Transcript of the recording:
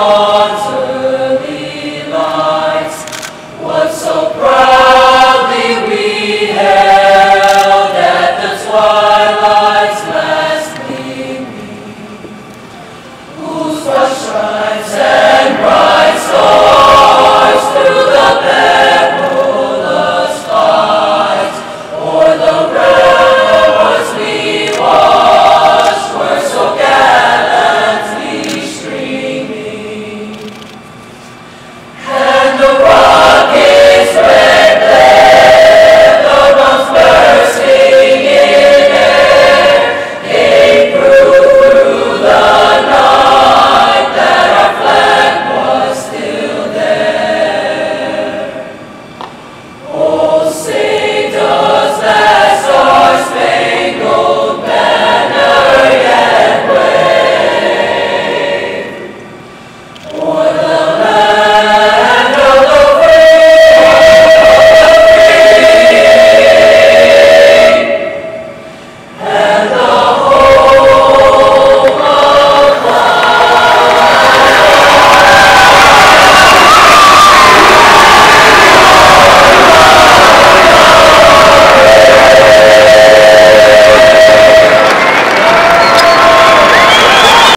On.